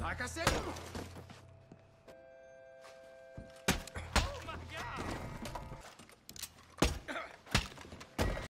Lá, cacete!